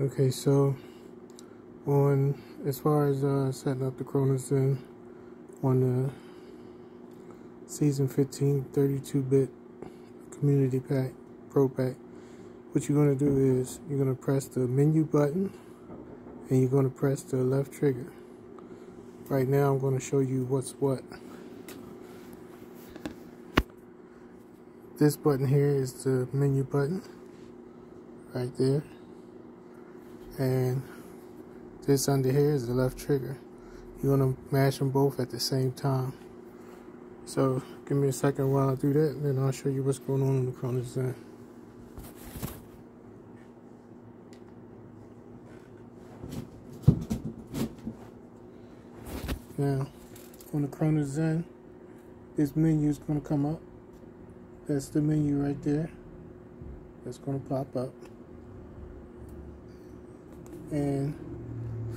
Okay, so on as far as uh, setting up the Cronus Zen on the season 15 32-bit community pack pro pack, what you're going to do is you're going to press the menu button and you're going to press the left trigger. Right now, I'm going to show you what's what. This button here is the menu button right there and this under here is the left trigger. You're gonna mash them both at the same time. So give me a second while I do that, and then I'll show you what's going on in the Cronus Zen. Now, on the Cronus Zen, this menu is going to come up. That's the menu right there. That's going to pop up and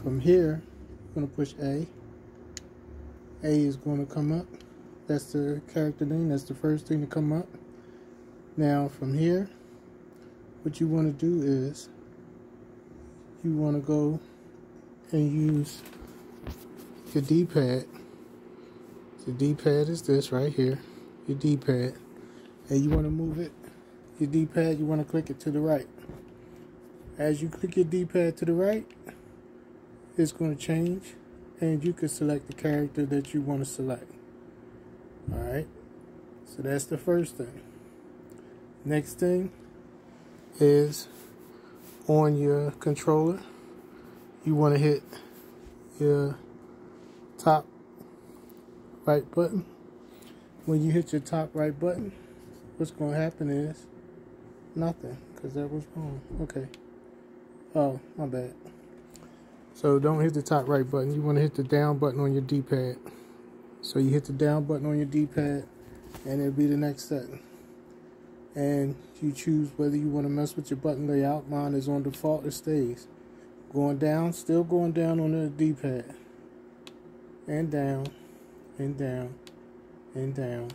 from here I'm going to push A. A is going to come up. That's the character name. That's the first thing to come up. Now from here what you want to do is you want to go and use your D-pad. The D-pad is this right here your D-pad. And you want to move it your D-pad you want to click it to the right as you click your D-pad to the right, it's going to change and you can select the character that you want to select. Alright, so that's the first thing. Next thing is on your controller, you want to hit your top right button. When you hit your top right button, what's going to happen is nothing because that was wrong. Okay. Oh, my bad. So don't hit the top right button. You want to hit the down button on your D-pad. So you hit the down button on your D-pad and it'll be the next setting. And you choose whether you want to mess with your button layout. Mine is on default, it stays. Going down, still going down on the D-pad. And down, and down, and down.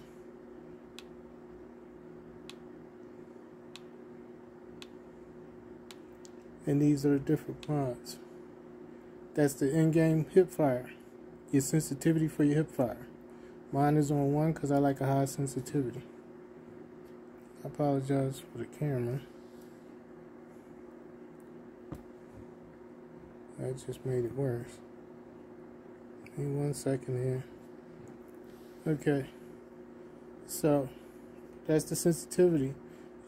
And these are different mods. That's the in-game hip fire, your sensitivity for your hip fire. Mine is on one because I like a high sensitivity. I apologize for the camera. That just made it worse. Give me one second here. Okay. So, that's the sensitivity.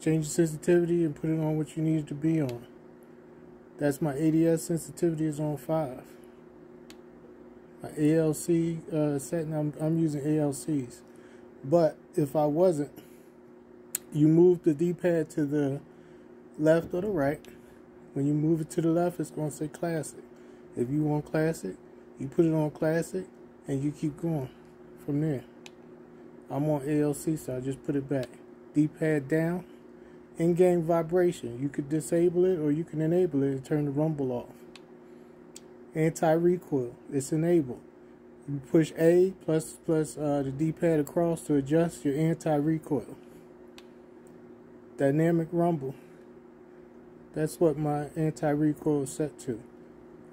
Change the sensitivity and put it on what you need it to be on. That's my ADS sensitivity is on 5. My ALC uh, setting, I'm, I'm using ALCs. But if I wasn't, you move the D-pad to the left or the right. When you move it to the left, it's going to say classic. If you want classic, you put it on classic and you keep going from there. I'm on ALC, so I just put it back. D-pad down, in-game vibration. You could disable it or you can enable it and turn the rumble off. Anti-recoil. It's enabled. You push A plus plus uh, the D-pad across to adjust your anti-recoil. Dynamic rumble. That's what my anti-recoil is set to.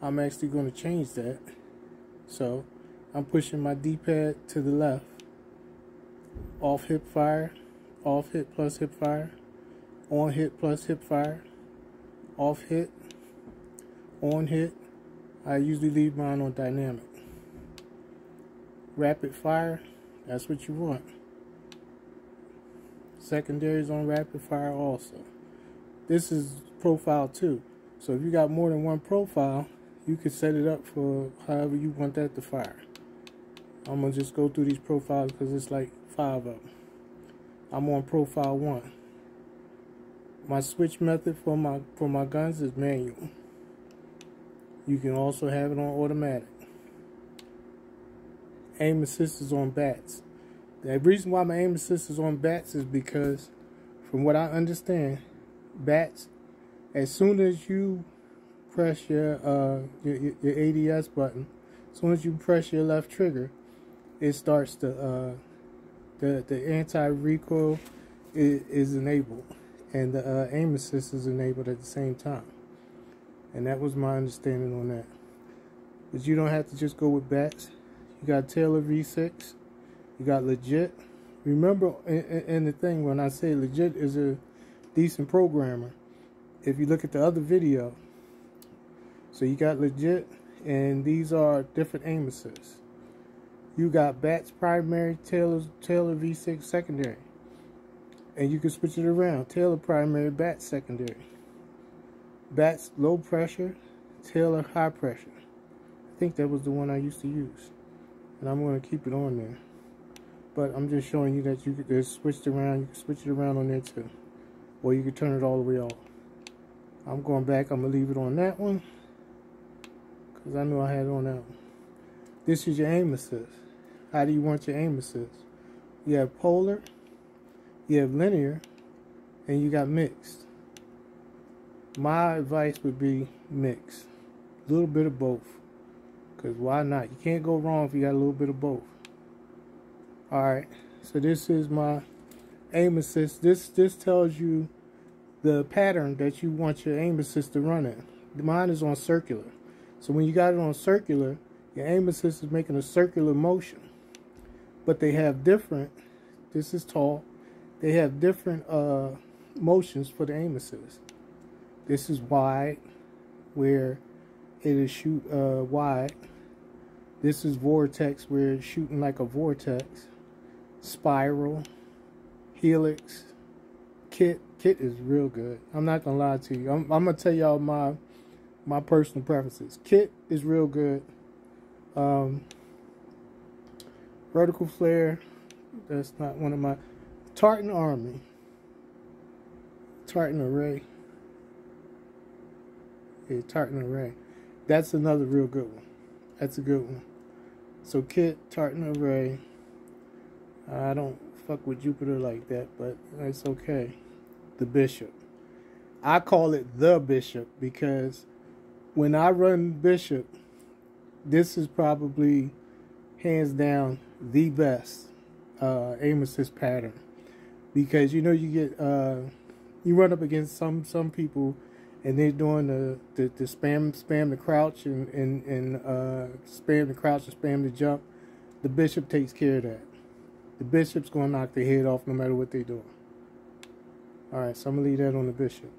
I'm actually going to change that. So I'm pushing my D-pad to the left. Off hip fire. Off hit plus hip fire on hit plus hip fire, off hit, on hit. I usually leave mine on dynamic. Rapid fire, that's what you want. Secondaries on rapid fire also. This is profile 2. So if you got more than one profile, you can set it up for however you want that to fire. I'm to just go through these profiles because it's like five of them. I'm on profile 1. My switch method for my for my guns is manual. You can also have it on automatic. Aim assist is on bats. The reason why my aim assist is on bats is because, from what I understand, bats, as soon as you press your uh your, your ADS button, as soon as you press your left trigger, it starts to uh the the anti recoil is, is enabled and the uh, aim assist is enabled at the same time. And that was my understanding on that. But you don't have to just go with bats. You got Taylor V6. You got legit. Remember, and the thing when I say legit is a decent programmer. If you look at the other video, so you got legit, and these are different aim assists. You got bats primary, Taylor Taylor V6 secondary, and you can switch it around. Taylor primary, bat secondary. Bats low pressure, Taylor high pressure. I think that was the one I used to use. And I'm going to keep it on there. But I'm just showing you that you could switch it around. You can switch it around on there too. Or you can turn it all the way off. I'm going back. I'm going to leave it on that one. Because I knew I had it on that one. This is your aim assist. How do you want your aim assist? You have polar. You have linear. And you got mixed my advice would be mix. A little bit of both. Because why not? You can't go wrong if you got a little bit of both. Alright, so this is my aim assist. This this tells you the pattern that you want your aim assist to run in. Mine is on circular. So when you got it on circular, your aim assist is making a circular motion. But they have different, this is tall, they have different uh, motions for the aim assist. This is wide, where it is shoot uh, wide. This is vortex, where it's shooting like a vortex. Spiral, helix, kit. Kit is real good. I'm not gonna lie to you. I'm, I'm gonna tell y'all my my personal preferences. Kit is real good. Um, vertical flare. That's not one of my. Tartan Army. Tartan Array is Tartan Array. That's another real good one. That's a good one. So Kit, Tartan Array. I don't fuck with Jupiter like that, but it's okay. The Bishop. I call it the Bishop because when I run Bishop, this is probably hands down the best uh, assist pattern because you know you get uh, you run up against some some people and they're doing the, the, the spam spam the crouch and and, and uh, spam the crouch and spam the jump, the bishop takes care of that. The bishop's gonna knock their head off no matter what they do. All right, so I'm gonna leave that on the bishop.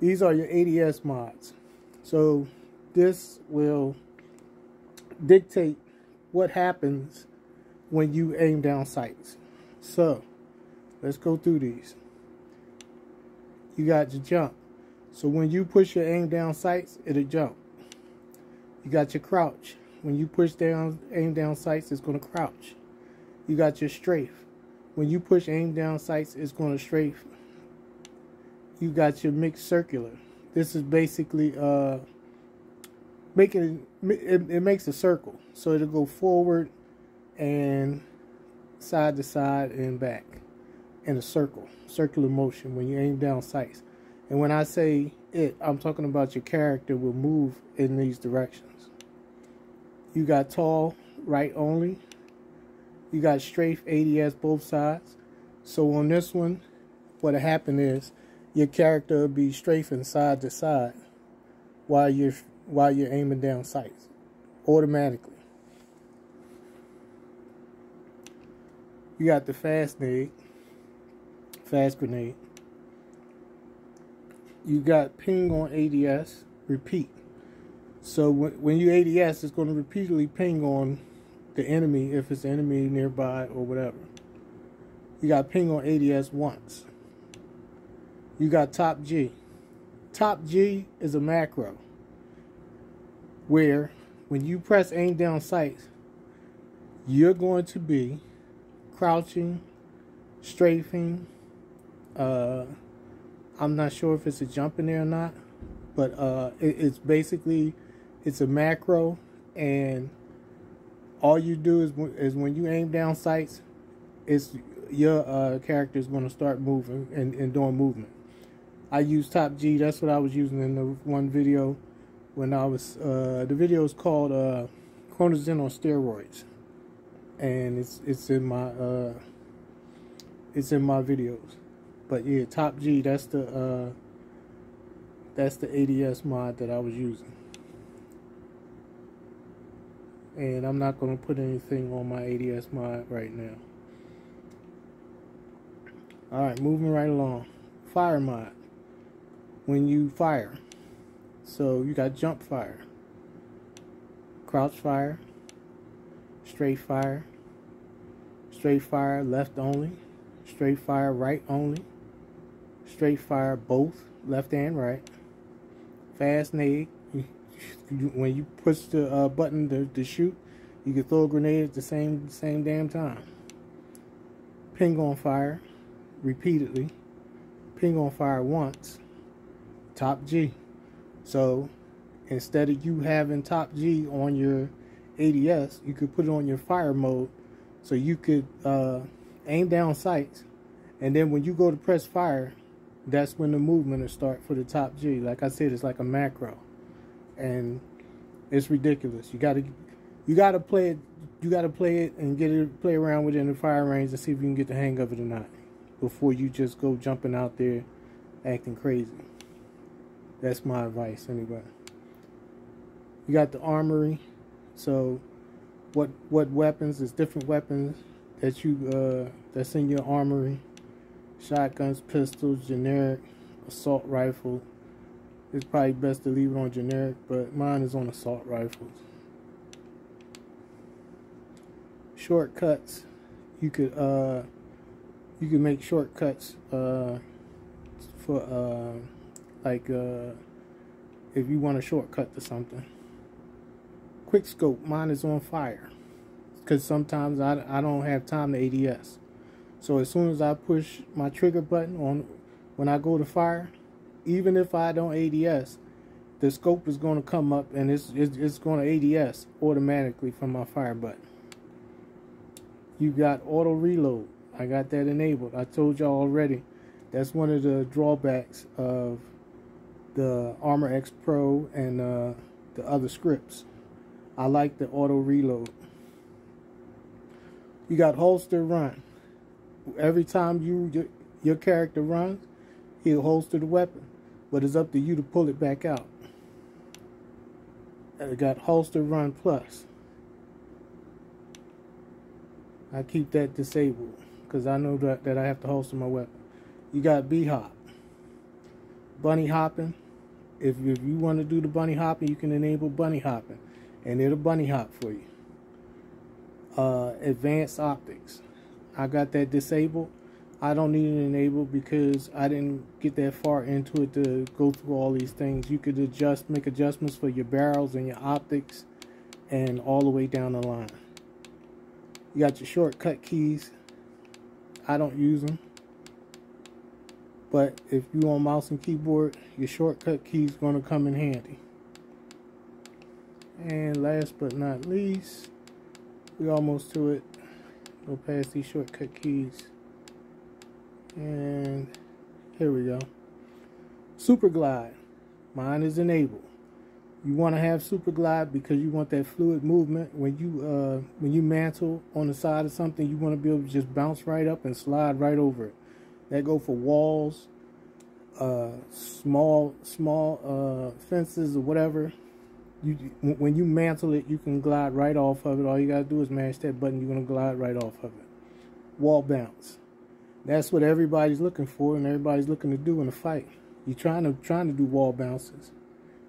These are your ADS mods. So this will dictate what happens when you aim down sights. So let's go through these. You got your jump. So when you push your aim down sights, it'll jump. You got your crouch. When you push down aim down sights, it's going to crouch. You got your strafe. When you push aim down sights, it's going to strafe. You got your mixed circular. This is basically uh making it, it makes a circle. So it'll go forward and side to side and back in a circle, circular motion when you aim down sights. And when I say it, I'm talking about your character will move in these directions. You got tall, right only. You got strafe ADS both sides. So on this one, what'll happen is your character will be strafing side to side while you're while you're aiming down sights automatically. You got the fast grenade, fast grenade you got ping on ADS, repeat. So when, you ADS, it's going to repeatedly ping on the enemy if it's enemy nearby or whatever. You got ping on ADS once. You got top G. Top G is a macro where when you press aim down sights, you're going to be crouching, strafing, uh, I'm not sure if it's a jump in there or not, but uh, it, it's basically it's a macro, and all you do is is when you aim down sights, it's your uh, character is going to start moving and, and doing movement. I use Top G. That's what I was using in the one video when I was. Uh, the video is called uh, Cronus Zen on steroids, and it's it's in my uh, it's in my videos. But yeah, top G, that's the uh, that's the ADS mod that I was using. And I'm not going to put anything on my ADS mod right now. Alright, moving right along. Fire mod. When you fire. So you got jump fire, crouch fire, straight fire, straight fire left only, straight fire right only, straight fire both left and right, fast nade. when you push the uh, button to, to shoot, you can throw a grenade at the same same damn time. Ping on fire, repeatedly. Ping on fire once. Top G. So instead of you having top G on your ADS, you could put it on your fire mode so you could uh, aim down sights. And then when you go to press fire, that's when the movement will start for the top G. Like I said, it's like a macro. And it's ridiculous. You gotta you gotta play it you gotta play it and get it play around with it in the fire range and see if you can get the hang of it or not. Before you just go jumping out there acting crazy. That's my advice anyway. You got the armory. So what what weapons, there's different weapons that you uh that's in your armory. Shotguns, pistols, generic, assault rifle. It's probably best to leave it on generic, but mine is on assault rifles. Shortcuts. You could uh you can make shortcuts uh for uh like uh, if you want a shortcut to something. Quick scope, mine is on fire. Because sometimes I, I don't have time to ADS. So as soon as I push my trigger button on when I go to fire, even if I don't ADS, the scope is going to come up and it's, it's, it's going to ADS automatically from my fire button. You got auto reload. I got that enabled. I told y'all already. That's one of the drawbacks of the Armor X Pro and uh, the other scripts. I like the auto reload. You got holster run. Every time you your, your character runs, he'll holster the weapon, but it's up to you to pull it back out. I got holster run plus. I keep that disabled because I know that, that I have to holster my weapon. You got B hop, bunny hopping if, if you want to do the bunny hopping, you can enable bunny hopping, and it'll bunny hop for you. Uh, advanced optics, I got that disabled. I don't need it enabled because I didn't get that far into it to go through all these things. You could adjust, make adjustments for your barrels and your optics, and all the way down the line. You got your shortcut keys. I don't use them. But if you on mouse and keyboard, your shortcut keys going to come in handy. And last but not least, we almost to it. Go past these shortcut keys. And here we go. Super glide. Mine is enabled. You want to have super glide because you want that fluid movement. When you uh, when you mantle on the side of something, you want to be able to just bounce right up and slide right over it. That go for walls, uh, small small uh, fences or whatever. You when you mantle it, you can glide right off of it. All you gotta do is mash that button. You're gonna glide right off of it. Wall bounce. That's what everybody's looking for, and everybody's looking to do in a fight. You're trying to trying to do wall bounces.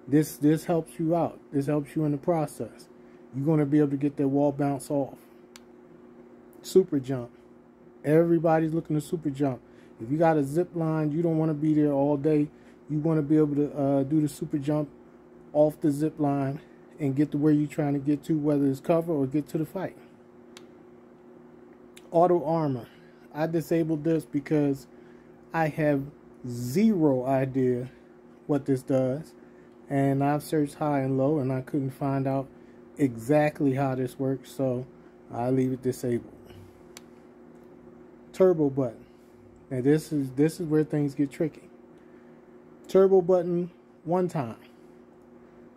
This this helps you out. This helps you in the process. You're gonna be able to get that wall bounce off. Super jump. Everybody's looking to super jump. If you got a zip line, you don't want to be there all day. You want to be able to uh, do the super jump off the zip line and get to where you're trying to get to, whether it's cover or get to the fight. Auto armor. I disabled this because I have zero idea what this does. And I've searched high and low and I couldn't find out exactly how this works, so I leave it disabled. Turbo button. Now this is this is where things get tricky. Turbo button one time.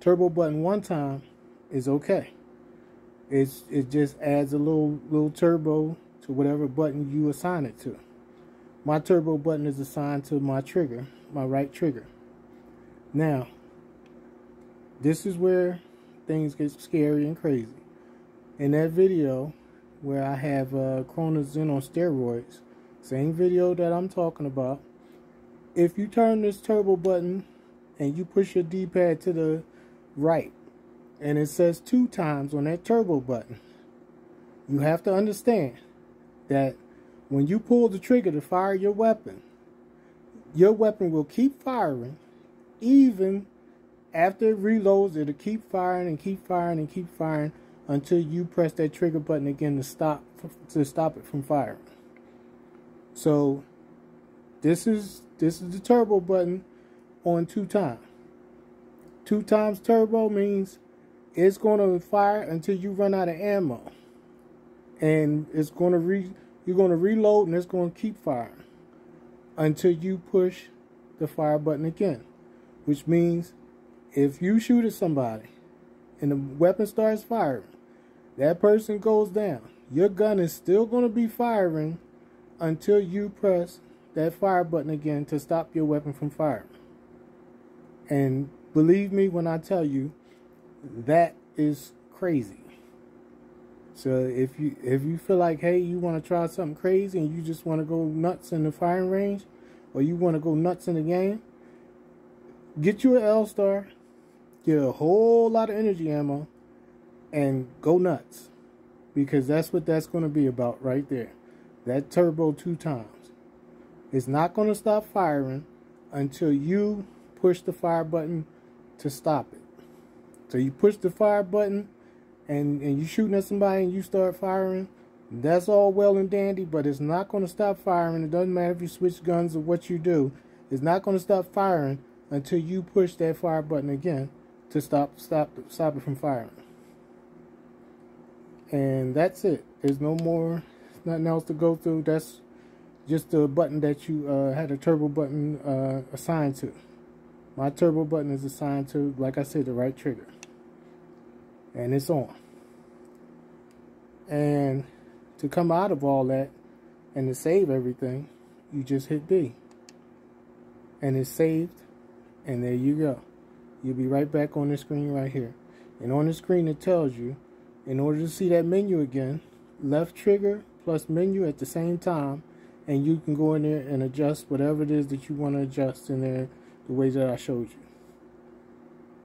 Turbo button one time is okay. It's it just adds a little little turbo to whatever button you assign it to. My turbo button is assigned to my trigger, my right trigger. Now, this is where things get scary and crazy. In that video where I have uh, Zen on steroids, same video that I'm talking about, if you turn this turbo button and you push your D-pad to the right, and it says two times on that turbo button, you have to understand that when you pull the trigger to fire your weapon, your weapon will keep firing even after it reloads, it'll keep firing and keep firing and keep firing until you press that trigger button again to stop to stop it from firing. So this is this is the turbo button on two times. Two times turbo means it's going to fire until you run out of ammo. And it's going to re you're going to reload and it's going to keep firing until you push the fire button again. Which means if you shoot at somebody and the weapon starts firing, that person goes down. Your gun is still going to be firing until you press that fire button again to stop your weapon from firing. And believe me when I tell you, that is crazy. So if you if you feel like hey you want to try something crazy and you just want to go nuts in the firing range, or you want to go nuts in the game, get you an L Star, get a whole lot of energy ammo, and go nuts. Because that's what that's going to be about right there. That turbo two times. It's not going to stop firing until you push the fire button to stop it. So you push the fire button and, and you're shooting at somebody and you start firing. That's all well and dandy, but it's not going to stop firing. It doesn't matter if you switch guns or what you do. It's not going to stop firing until you push that fire button again to stop stop stop it from firing. And that's it. There's no more nothing else to go through. That's just the button that you uh, had a turbo button uh, assigned to. My turbo button is assigned to, like I said, the right trigger. And it's on. And to come out of all that and to save everything, you just hit B. And it's saved and there you go. You'll be right back on the screen right here. And on the screen it tells you, in order to see that menu again, left trigger plus menu at the same time, and you can go in there and adjust whatever it is that you want to adjust in there the way that I showed you.